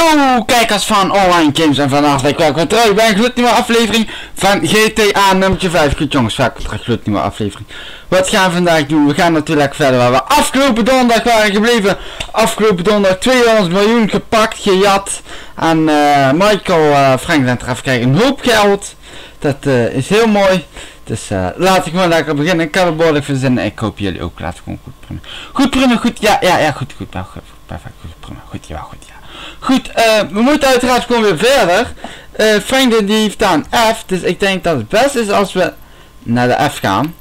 Hallo kijkers van Online Games en vandaag ik weer terug bij een gloednieuwe aflevering van GTA nummer 5. Goed jongens, vaak terug gloednieuwe aflevering. Wat gaan we vandaag doen? We gaan natuurlijk verder waar we afgelopen donderdag waren gebleven. Afgelopen donderdag 200 miljoen gepakt, gejat. En uh, Michael uh, Franklin even kijken, een hoop geld. Dat uh, is heel mooi. Dus uh, laat ik maar lekker beginnen. Ik kan het behoorlijk verzinnen. Ik hoop jullie ook. Laat ik gewoon goed prima. Goed prima, goed. Ja, ja, ja, goed, goed. goed perfect, goed. Goed, ja, goed, ja. Goed, uh, we moeten uiteraard gewoon weer verder. Uh, Franklin die heeft F, dus ik denk dat het best is als we naar de F gaan.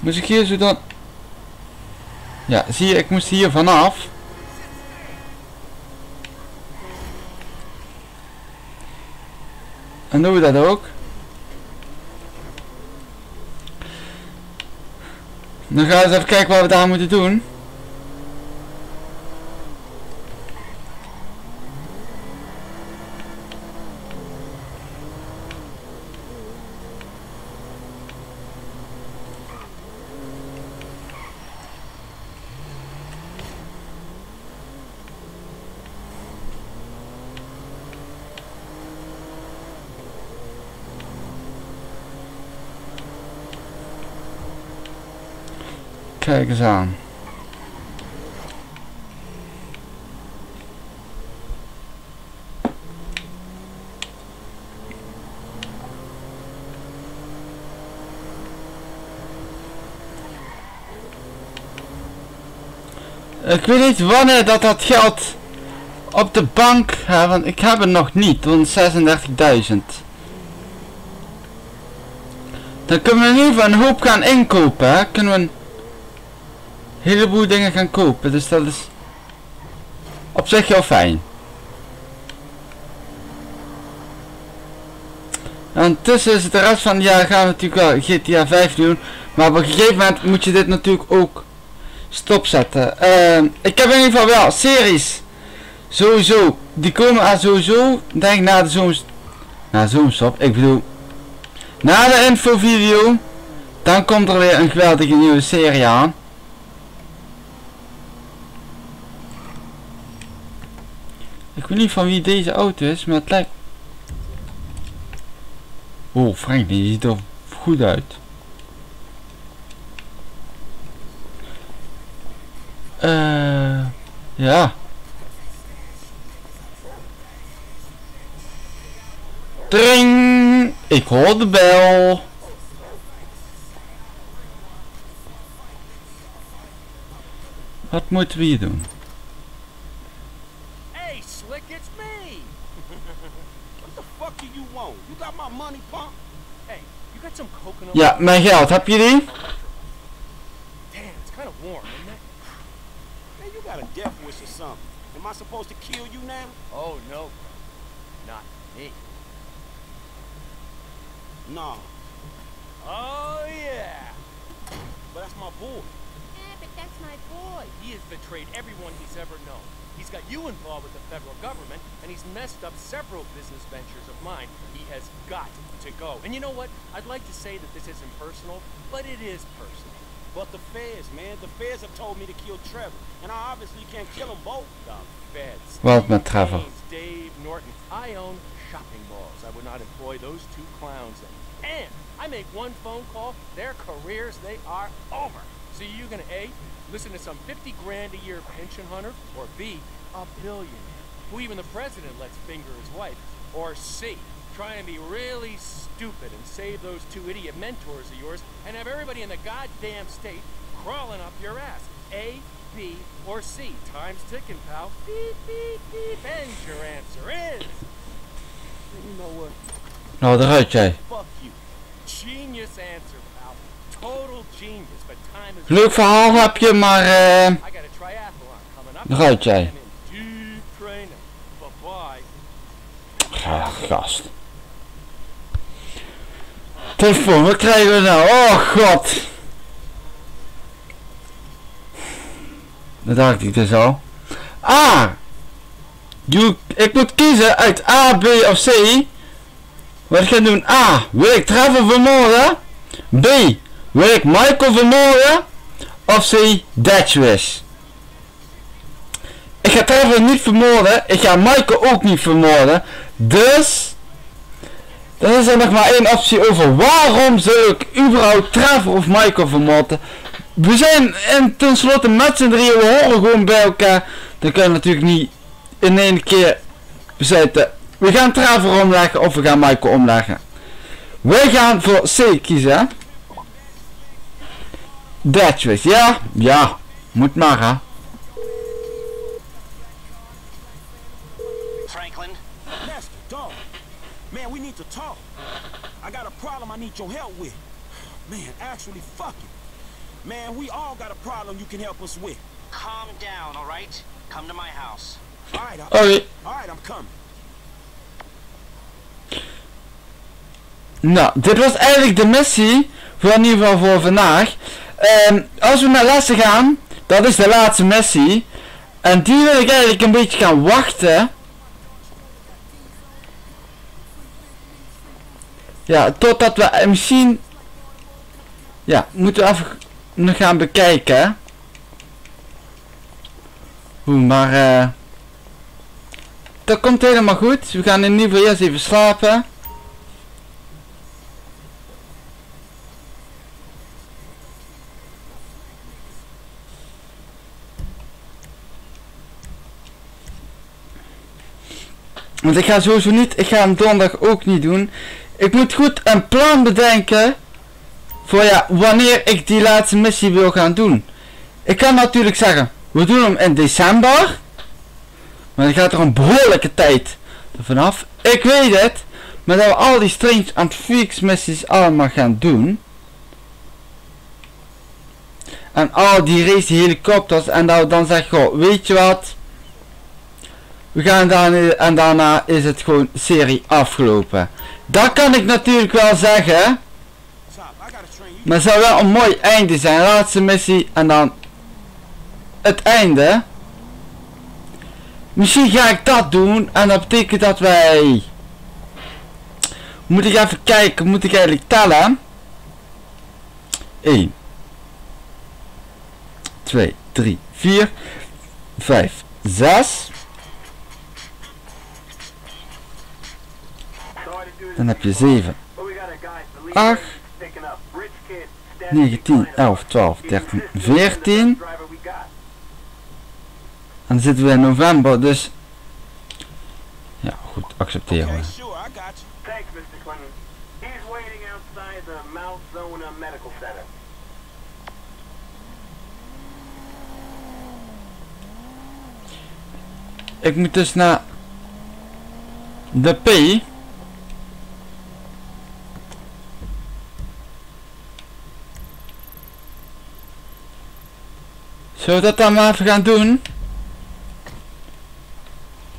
Moest ik hier zo dan... Ja, zie je, ik moest hier vanaf. En doen we dat ook. Dan gaan we eens even kijken wat we daar moeten doen. Kijk eens aan. Ik weet niet wanneer dat dat geld op de bank, hè, want ik heb het nog niet, want 36.000. Dan kunnen we ieder geval een hoop gaan inkopen, hè. Kunnen we heleboel dingen gaan kopen. Dus dat is op zich heel fijn. En tussen is het de rest van het jaar gaan we natuurlijk wel GTA 5 doen. Maar op een gegeven moment moet je dit natuurlijk ook stopzetten. Uh, ik heb in ieder geval wel series. Sowieso. Die komen er sowieso. Denk na de zomers. Na zomerstop. Ik bedoel. Na de infovideo. Dan komt er weer een geweldige nieuwe serie aan. Ik weet niet van wie deze auto is, maar het lijkt... Oh, Frank, die ziet er goed uit. Eh, uh, ja. Dring! Ik hoor de bel. Wat moeten we hier doen? Ja, mijn geld. Heb je die? Damn, it's kind of warm, isn't it? Man, you got a death wish or something. Am I supposed to kill you now? Oh, no. Not me. No. Oh, yeah. But that's my boy. Yeah, but that's my boy. He has betrayed everyone he's ever known. He's got you involved with the federal government, and he's messed up several business ventures of mine. He has got to go. And you know what? I'd like to say that this isn't personal, but it is personal. But the feds, man, the feds have told me to kill Trevor, and I obviously can't kill them both. The feds. Wat met Trevor? Dave Norton. I own shopping malls. I would not employ those two clowns. And I make one phone call, their careers, they are over. So you're gonna A, listen to some 50 grand a year pension hunter, or B, a billionaire, who even the president lets finger his wife, or C, try and be really stupid and save those two idiot mentors of yours and have everybody in the goddamn state crawling up your ass. A, B, or C. Time's ticking, pal. Beep, beep, beep. And your answer is... You know what? Nou, eruit jij. Fuck you. Genius answer, Leuk verhaal heb je, maar eh... Eruit jij. Ja, gast. Telefoon, wat krijgen we nou? Oh god. Dat dacht ik dus al. A. You, ik moet kiezen uit A, B of C. Wat ga ik doen? A. Wil ik Trevor vermoorden? B. Wil ik Michael vermoorden? of ze Dutch. Ik ga Trevor niet vermoorden. Ik ga Michael ook niet vermoorden. Dus... Dan is er nog maar één optie over. Waarom zou ik überhaupt Trevor of Michael vermoorden? We zijn en tenslotte met z'n drieën. We horen gewoon bij elkaar. Dan kunnen we natuurlijk niet in één keer besluiten. We gaan Trevor omleggen of we gaan Michael omleggen. Wij gaan voor C kiezen. Dutch Ja, ja. Moet maar hè. Franklin? Lester, dog. Man, we need to talk. I got a problem I need your help with. Man, actually, fuck it. Man, we all got a problem you can help us with. Calm down, all right? Come to my house. All right, I, all right, I'm coming. Nou, dit was eigenlijk de missie. Voor in ieder geval voor vandaag. Ehm, als we naar lessen gaan. Dat is de laatste missie. En die wil ik eigenlijk een beetje gaan wachten. Ja, totdat we misschien... Ja, moeten we even gaan bekijken. Hoe, maar... eh dat komt helemaal goed. We gaan in ieder geval eerst even slapen. Want ik ga sowieso niet, ik ga hem donderdag ook niet doen. Ik moet goed een plan bedenken. Voor ja, wanneer ik die laatste missie wil gaan doen. Ik kan natuurlijk zeggen, we doen hem in december. Maar dan gaat er een behoorlijke tijd vanaf. Ik weet het. Maar dat we al die Strange and Freaks missies allemaal gaan doen. En al die race helikopters. En dat we dan zeggen, goh, weet je wat. We gaan dan en daarna is het gewoon serie afgelopen. Dat kan ik natuurlijk wel zeggen. Maar het zou wel een mooi einde zijn. Laatste missie en dan het einde. Misschien ga ik dat doen en dat betekent dat wij... Moet ik even kijken, moet ik eigenlijk tellen? 1 2, 3, 4 5, 6 Dan heb je 7 8 9, 10, 11, 12, 13, 14 En dan zitten we in november, dus... Ja, goed, accepteren we. Ik moet dus naar... De P. Zullen we dat dan maar even gaan doen?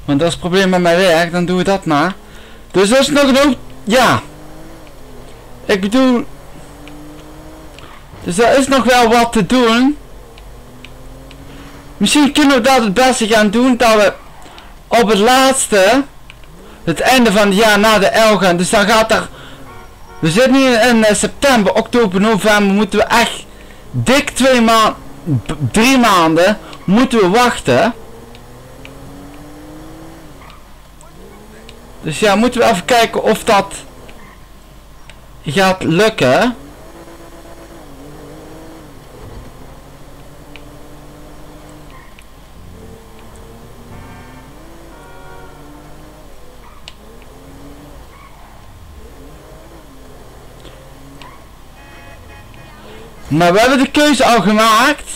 Want dat is het probleem met mijn werk, dan doen we dat maar. Dus dat is nog een hoop... Ja. Ik bedoel... Dus er is nog wel wat te doen. Misschien kunnen we dat het beste gaan doen, dat we op het laatste, het einde van het jaar na de L gaan. Dus dan gaat er, we zitten nu in eh, september, oktober, november, moeten we echt dik twee maanden, drie maanden, moeten we wachten. Dus ja, moeten we even kijken of dat gaat lukken. Maar we hebben de keuze al gemaakt.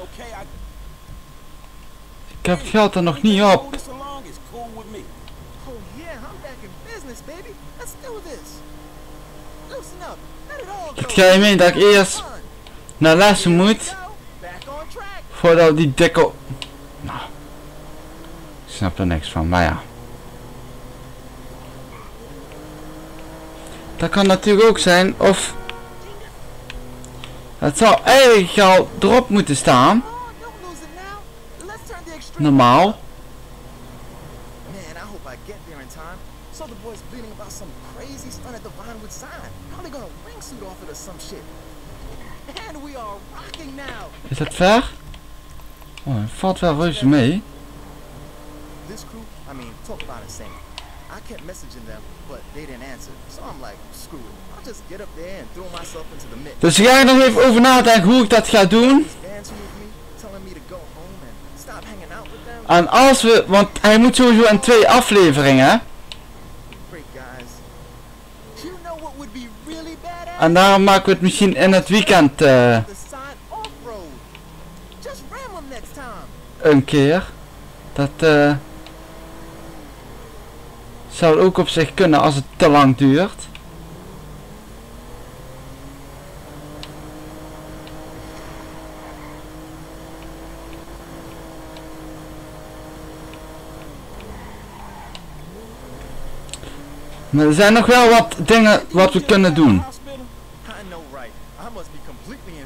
heb het geld er nog niet op. Oh. Het ga je mee dat ik eerst naar lessen moet. Voordat die dikke... Nou. Ik snap er niks van, maar ja. Dat kan natuurlijk ook zijn of... Het zou eigenlijk al erop moeten staan. Oh, don't lose it now. Let's turn the extreme. Normaal. Man, I hope I get there in time. So the boy's bleeding about some crazy stunt at the Vinewood sign. Probably gonna wingsuit off it or some shit. And we are rocking now. Is dat ver? Oh, het valt wel reuze mee. This crew, I mean, talk about insane. I kept messaging them, but they didn't answer. So I'm like, screw it. I'll just get up there and throw myself into the mix. Dus ga ik nog even over nadenken hoe ik dat ga doen. Telling me to go home En als we, want hij moet sowieso in twee afleveringen. En daarom maken we het misschien in het weekend eh, een keer. Dat eh zou ook op zich kunnen als het te lang duurt. Maar er zijn nog wel wat dingen wat we kunnen doen.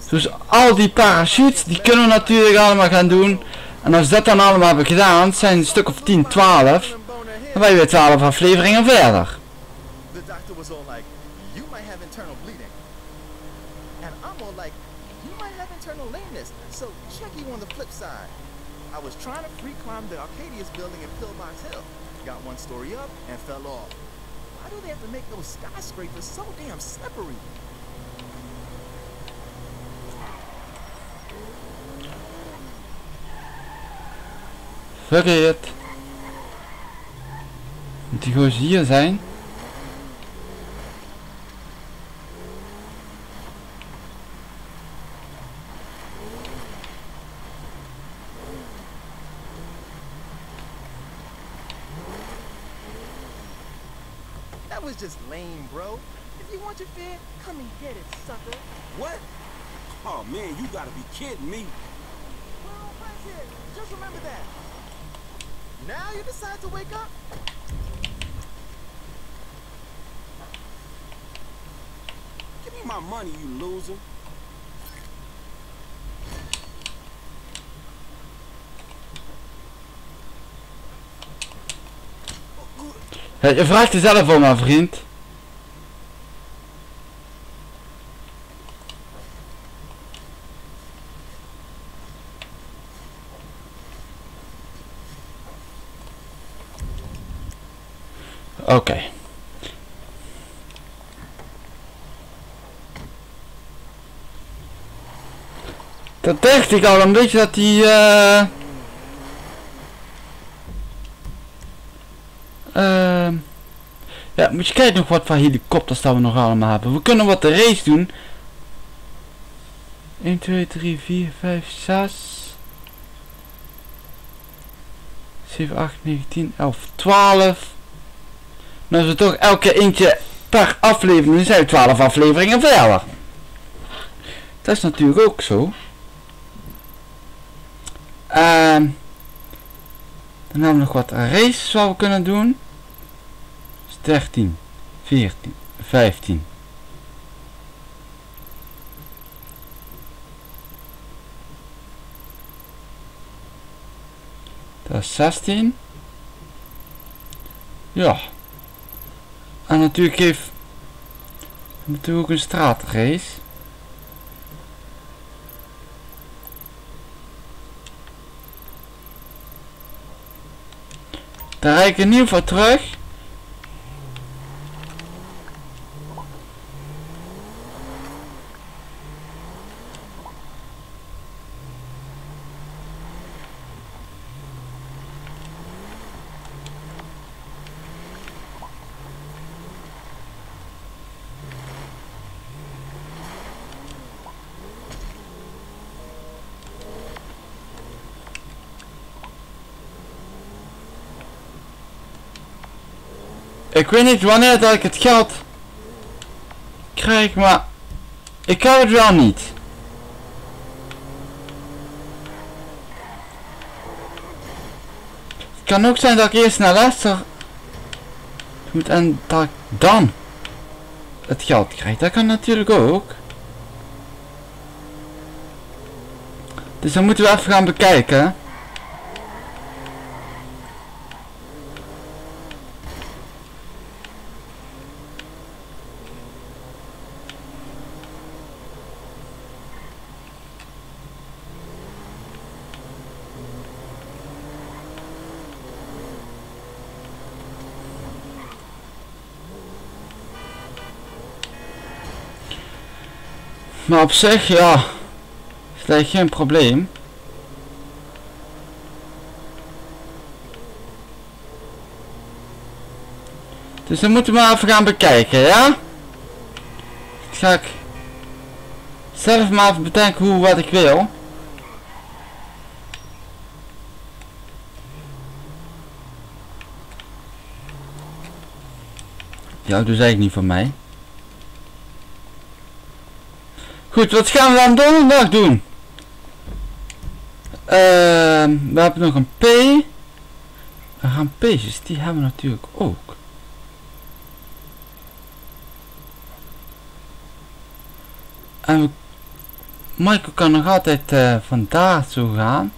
Dus al die parachutes, die kunnen we natuurlijk allemaal gaan doen. En als we dat dan allemaal hebben gedaan, zijn een stuk of 10, 12. Dan ben je weer 12 afleveringen verder. I was trying to free climb the Arcadius building in Pillbox Hill. Got one story up and fell off. Why do they have to make those skyscrapers so damn slippery? It. Moet gewoon hier zijn? Just lame, bro. If you want your fare, come and get it, sucker. What? Oh man, you gotta be kidding me. We're all friends here. Just remember that. Now you decide to wake up? Give me my money, you loser. Je vraagt er zelf om, mijn vriend. Oké. Dat dacht ik al een beetje dat die eh ja, moet je kijken nog wat voor helikopters dat we nog allemaal hebben. We kunnen wat de race doen. 1, 2, 3, 4, 5, 6. 7, 8, 9, 10, 11, 12. Nou als we toch elke eentje per aflevering, zijn we 12 afleveringen verder. Dat is natuurlijk ook zo. Ehm dan hebben we nog wat races wat we kunnen doen. Dus 13, 14, 15. Dat is 16. Ja. En natuurlijk heeft natuurlijk een straatrace. Daar rijd ik in ieder geval terug. Ik weet niet wanneer dat ik het geld krijg, maar ik heb het wel niet. Het kan ook zijn dat ik eerst naar Leicester moet en dat ik dan het geld krijg. Dat kan natuurlijk ook. Dus dan moeten we even gaan bekijken. Maar op zich, ja, is geen probleem. Dus dan moeten we maar even gaan bekijken, ja? Dan ga ik zelf maar even bedenken hoe wat ik wil. Ja, dus eigenlijk niet van mij. Goed, wat gaan we dan donderdag doen? Ehm, we hebben nog een P. We gaan P'tjes, die hebben we natuurlijk ook. En we, Michael kan nog altijd uh, van daar zo gaan.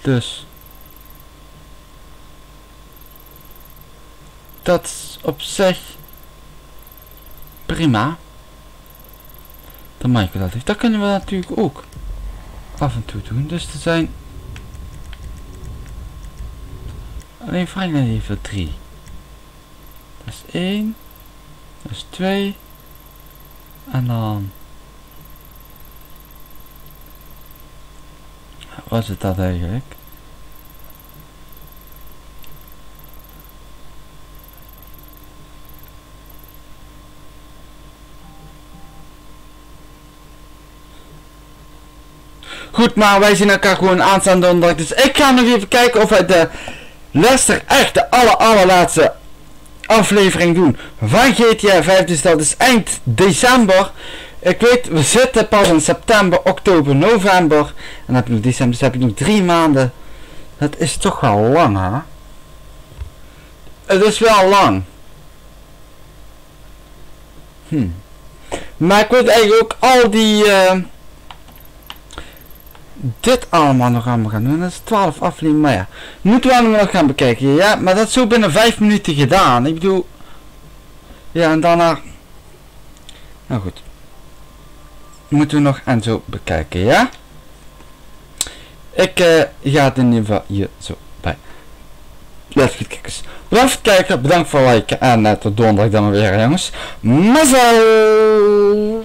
Dus. Dat is op zich prima. Dan Michael dat heeft. Dat kunnen we natuurlijk ook af en toe doen. Dus er zijn alleen Final even 3. Dat is 1. Dat is 2. En dan... Wat is het dat eigenlijk? Goed, maar wij zien elkaar gewoon aanstaande donderdag. Dus ik ga nog even kijken of wij de Lester echt de aller allerlaatste aflevering doen van GTA 5. Dus dat is eind december. Ik weet, we zitten pas in september, oktober, november. En dan heb je nog december, dus heb je nog drie maanden. Dat is toch wel lang, hè? Het is wel lang. Hm. Maar ik weet eigenlijk ook al die... Uh, dit allemaal nog allemaal gaan doen. Dat is 12 afleveringen, maar ja. Moeten we allemaal nog gaan bekijken. Ja, maar dat is zo binnen 5 minuten gedaan. Ik bedoel... Ja, en daarna... Nou goed. Moeten we nog en zo bekijken, ja? Ik uh, ga het in ieder geval hier zo bij. Let's goed kijkers. Voor het kijken, bedankt voor het liken en uh, tot donderdag dan weer jongens. Mazzel!